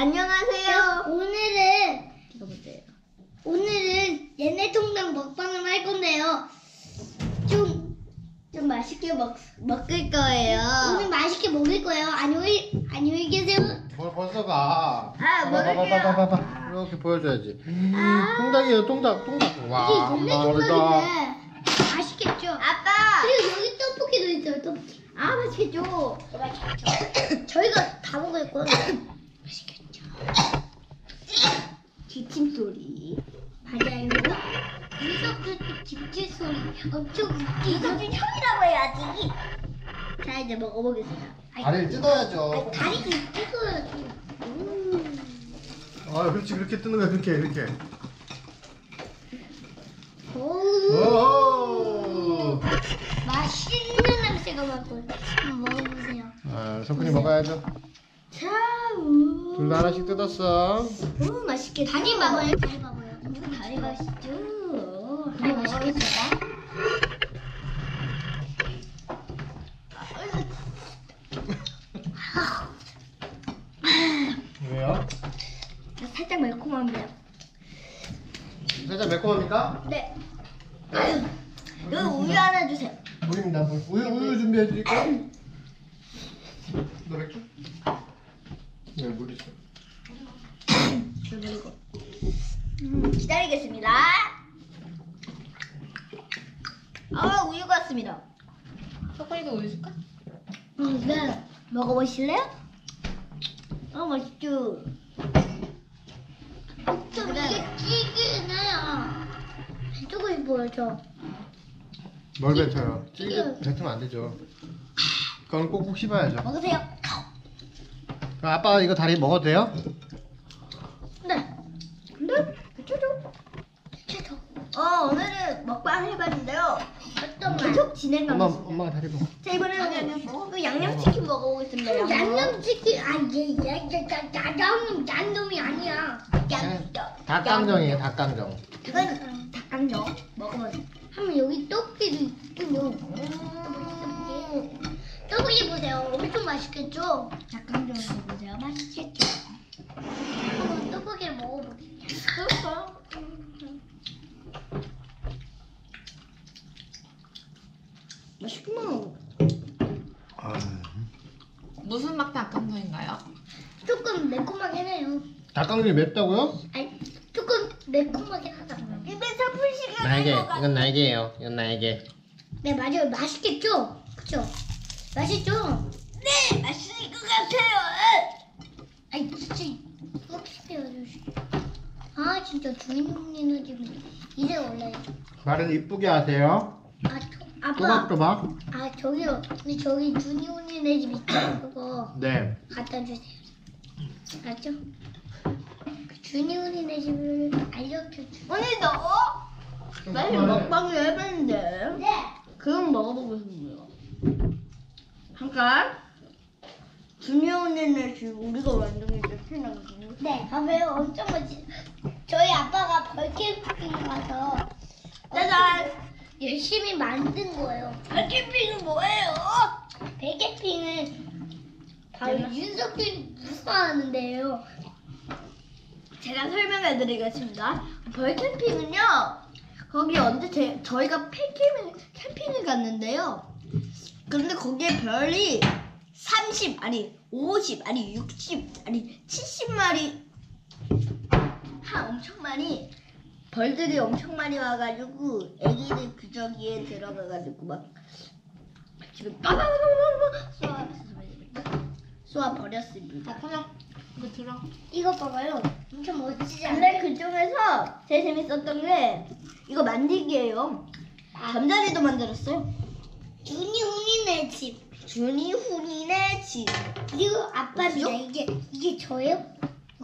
안녕하세요. 오늘은 이거 보세요. 오늘은 얘네 통닭 먹방을 할 건데요. 좀 좀 맛있게 먹, 먹을 거예요. 오늘 맛있게 먹을 거예요. 안녕히 안녕히 계세요. 뭘 벌써 가? 아, 먹을게요. 봐봐봐봐봐. 이렇게 보여줘야지. 통닭이에요, 통닭, 통닭. 와, 이게 얘네. 통닭인데 맛있겠죠? 아빠! 그리고 여기 떡볶이도 있어요. 떡볶이. 아, 맛있겠죠? 저희가 다 먹을 거예요. 이석준 형이라고 해야지. 자, 이제 먹어보겠습니다. 다리를 뜯어야죠. 다리 좀 뜯어야지. 아, 그렇지. 그렇게 뜯는 거야, 그렇게, 이렇게. 오, 오! 맛있는 냄새가 나고 한번 먹어보세요. 아, 석훈이 먹어야죠. 자, 우. 둘 다 하나씩 뜯었어. 오, 맛있겠다. 다리 봐봐요. 다리 봐봐요. 다리 맛있죠? 다리 맛있겠죠? 왜요? 살짝 매콤합니다. 살짝 매콤합니까? 네. 여기 우유 하나 주세요. 물입니다, 물. 우유, 우유 준비해 드릴까요? 너 맥주? 네, 물 있어. 그리고 음, 기다리겠습니다. 아 우유 같습니다. 석훈이도 우유 줄까? 음, 네. 먹어보실래요? 어 맛있죠. 좀 이게 찌기네요. 뱉고 싶어요, 저. 뭘 뱉어요? 찔겨 뱉으면 안 되죠. 그건 꼭꼭 씹어야죠. 먹으세요. 그럼 아빠 이거 다리 먹어도 돼요? 네. 근데 괜찮죠? 최소. 어 오늘은 먹방 해봤는데요. 어떤 계속 엄마, 진행하겠습니다. 엄마가 다리 먹어. 자 이번에는 그 양념치킨 먹어보겠습니다. 음, 양념치킨, 아, 얘, 얘, 얘, 나, 나, 나는 양념이 아니야. 양념. 닭강정이에요, 닭강정. 이건 닭강정 먹으면 하면 여기 떡볶이도 있군요. 음. 떡볶이 보세요. 엄청 맛있겠죠? 닭강정 먹어보세요. 맛있겠죠? 한번 떡볶이를 먹어볼게요. 그럴까요? 맛있구만. 무슨 맛 닭강정인가요? 조금 매콤하긴 해요. 닭강정이 맵다고요? 아니, 조금 매콤하긴 하다. 입에서 풀시간 날개. 이건 날개예요. 이건 날개. 네, 맞아요. 맛있겠죠? 그쵸? 맛있죠? 네 맛있을 것 같아요. 아이, 진짜, 떡볶이 아저씨. 아, 진짜 주인님은 지금 이래 원래. 말은 이쁘게 하세요. 아. 또박또박. 아, 저기요. 근데 저기 주니오니네 집 있죠? 그거 네. 갖다 주세요. 알죠? 주니오니네 집을 알려주세요. 오늘도 사실 먹방을 해봤는데 네. 그건 먹어보겠습니다. 잠깐 주니어 언니네 집 우리가 완전히 대신하거든요. 네, 봐봐요. 엄청 멋지. 저희 아빠가 벌캠핑 가서 짜잔! 열심히 만든 거예요. 백캠핑은 뭐예요? 베개핑은 바로 윤석준이 무서워하는데요. 제가 설명해 드리겠습니다. 벌 캠핑은요, 거기 언제 제, 저희가 팬캠핑, 캠핑을 갔는데요. 근데 거기에 별이 30, 아니 50, 아니 60, 아니 70마리, 한 엄청 많이, 벌들이 엄청 많이 와가지고, 애기들 그 저기에 들어가가지고 막, 지금 빠바바바바바 쏘아, 쏘아 버렸습니다. 석훈아 이거 들어 이거 봐봐요. 엄청 멋지지 않아요? 근데 그 중에서 제일 재밌었던 게 이거 만들기예요. 잠자리도 만들었어요. 주니오니네 집. 준이 훈이네 집. 그리고 아빠입니다. 이게 이게 저예요?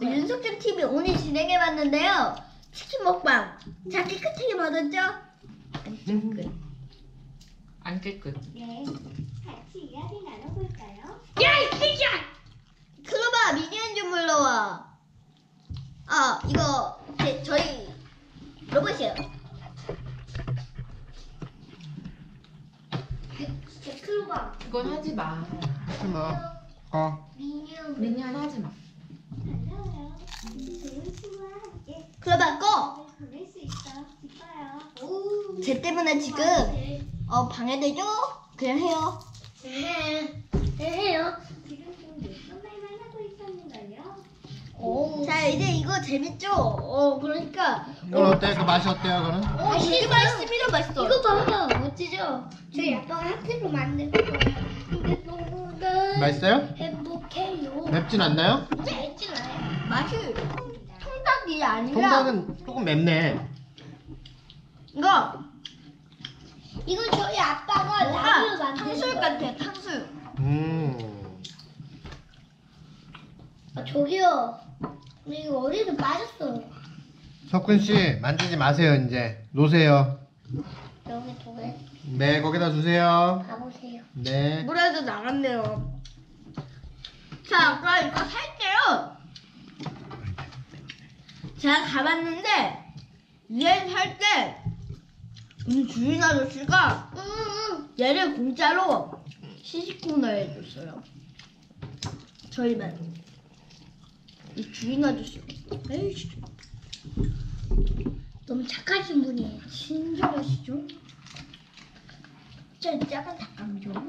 윤석준 TV 오늘 진행해봤는데요. 치킨 먹방. 자 깨끗하게 받았죠? 안 깨끗. 안 깨끗 네. 같이 이야기 나눠볼까요? 클로바 미니언 좀 불러와. 아 이거 제, 저희 로봇이에요. 진짜 클로바. 이건 하지 마 하지 마. 어. 미니언. 미니언 하지 마달 려라. 하면 지금 어 방해되죠? 그냥 해요. 네, 네, 해요. 오. 자 이제 이거 재밌죠? 어 그러니까 이건 어때? 그 맛이 어때요, 그거는? 어 되게 맛있습니다 맛있어. 이거 봐봐, 멋지죠? 저희 아빠가 하트로 만든 거예요. 행복가 맛있어요? 행복해요. 맵진 않나요? 맵진 않아요. 맛이 통닭이 아니라 통닭은 조금 맵네. 이거 이건 저희 아빠가 뭔가 만든 탕수육 거예요. 같아 탕수육. 음. 아, 저기요. 근데 이거 어디서 빠졌어요? 석훈 씨 만지지 마세요 이제 놓으세요. 여기 두 개. 네 거기다 주세요. 가보세요. 네. 물에도 나갔네요. 자 아까 이거 살게요. 제가 가봤는데 얘 살때 우리 주인 아저씨가 응, 얘를 공짜로 시식 코너에 줬어요. 저희만. 이 주인 아저씨. 에이. 너무 착하신 분이에요. 친절하시죠? 저 작은 닭감 좀. 어,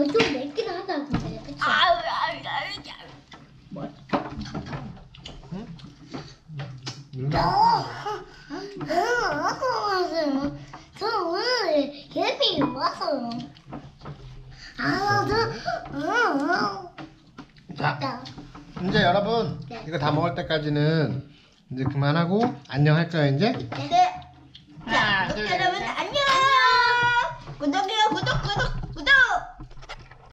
어, 좀 맵긴 하다, 근데. 그치? 아유, 아유, 아유, 아유. 뭐? 음. 응, 어서 왔어요. 저 오늘 예비 왔어요. 아, 저, 응, 자 응. 이제 여러분 네. 이거 다 먹을 때까지는 이제 그만하고 안녕 할까요 이제? 네. 자, 하나, 둘, 여러분 셋. 안녕. 구독해